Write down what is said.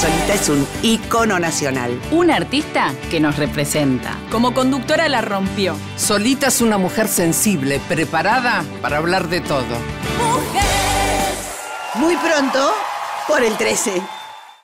Solita es un icono nacional. Un artista que nos representa. Como conductora la rompió. Solita es una mujer sensible, preparada para hablar de todo. Muy pronto, por el 13.